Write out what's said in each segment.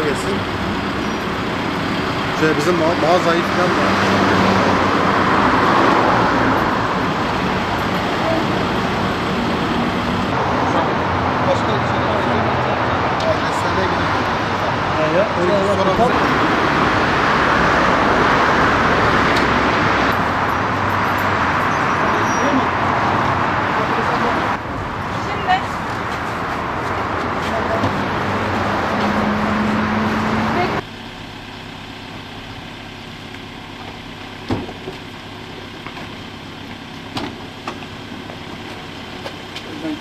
Kolay gelsin. Şöyle bizim ma mağazayı falan var. Başka bir şey var. Ailesine gidelim. Ee, ya, öyle sonra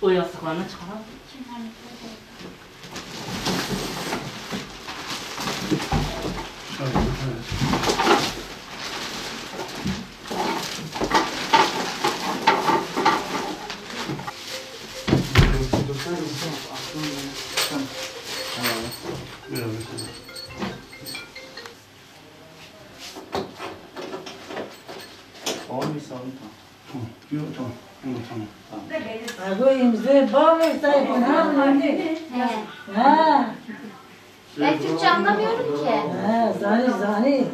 我要是管那茶汤 Olmuyorsa onu tamam. Tamam. Yok tamam. Yok tamam. Ago imza bağlı sayfın anne. Ha. Ben Türkçe ki. Ha, zani zani.